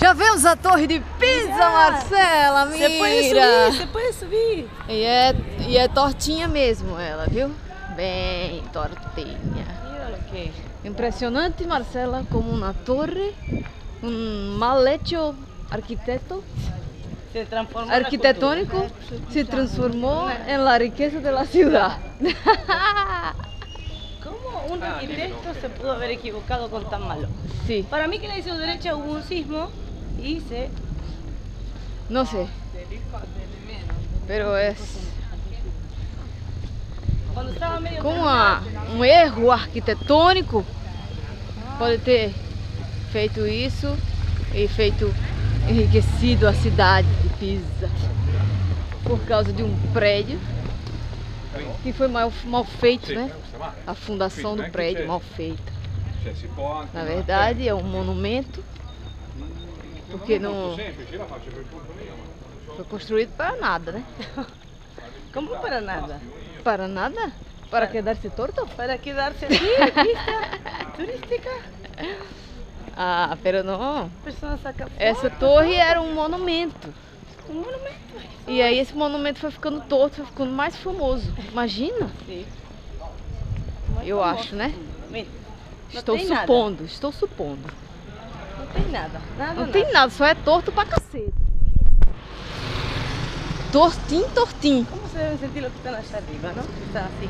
Já vemos a torre de Pisa, Já. Marcela, mira. Você pode subir, você pode subir. E é, e é tortinha mesmo ela, viu? Bem tortinha. Aqui. Impressionante, Marcela, como uma torre, um mal hecho arquiteto, Se arquitectónico, cultura. se transformou em la riqueza de la ciudad. ¿Cómo un arquitecto se pudo haber equivocado con tan malo? sí, Para mí que la hizo derecha hubo un sismo se... no sé. Pero es Cuando estaba medio... com a, um erro arquitetônico pode ter feito isso e feito enriquecido a cidade de Pisa por causa de um prédio que foi mal, mal feito, né? A fundação do prédio mal feita. Na verdade é um monumento porque não foi construído para nada, né? ¿Cómo para nada? Para nada? Para quedar-se torto? Para quedarse turística. Ah, pero não. Essa torre era um monumento. Un monumento. E aí esse monumento foi ficando torto, foi ficando mais famoso. Imagina? Sí. Eu acho, né? Estou supondo, estou supondo. Não tem nada. Nada, Não nada. tem nada, só é torto pra cacete. Tortinho, tortinho. ¿Cómo se deben sentir que allá arriba, no? Que Están así.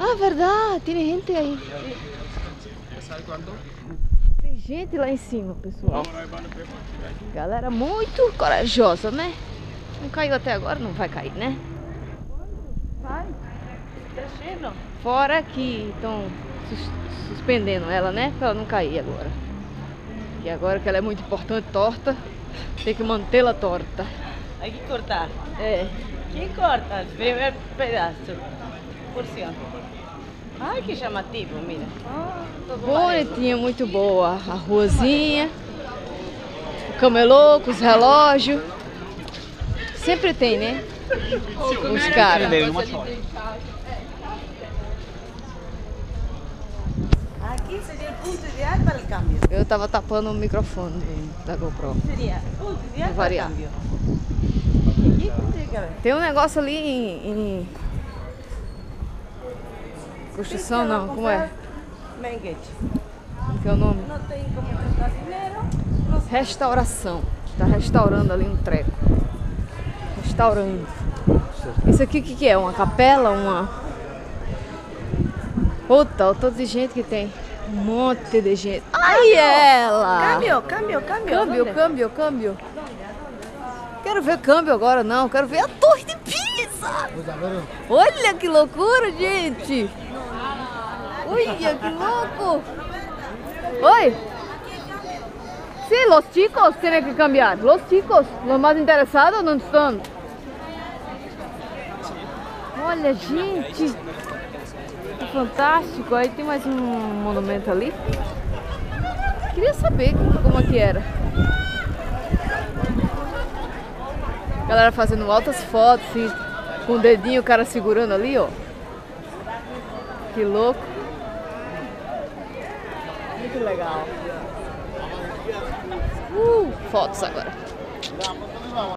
Ah, verdade, tem gente aí. Tem gente lá em cima, pessoal. Galera muito corajosa, né? Não caiu até agora, não vai cair, né? Vai. Lleno. Fora que estão sus- suspendendo ela, né? Pra ela não cair agora. E agora que ela é muito importante, torta, tem que mantê-la torta. Hay que cortar. É. ¿Quién corta? El primer pedazo. Porción. Ay, qué llamativo, mira. Ah. Bonitinha, muito boa. A ruazinha, o camelô com os relógios. Sempre tem, né? Os caras. El punto ideal para el cambio. Eu tava tapando o microfone da GoPro. Punto ideal De para que haber. Tem um negócio ali em. em... Construção não, como é? Menguete. Como que é o nome? No tengo como sé. Restauração. Tá restaurando ali um treco. Restaurando. Isso aqui o que, que é? Uma capela? Uma. Puta, o tanto de gente que tem. Um monte de gente. Ai, ela! Cambio, cambio. Câmbio, ¿Dónde? câmbio, câmbio. Quero ver câmbio agora, não. Quero ver a torre de Pisa. Olha que loucura, gente. Olha que louco. Oi. Sí, los chicos tienen que cambiar. Los chicos, los más interesados, não estão. Olha, gente. Fantástico. Aí tem mais um monumento ali. Queria saber como é que era. Galera fazendo altas fotos, assim, com o dedinho o cara segurando ali, ó. Que louco. Muito legal. Uh, fotos agora.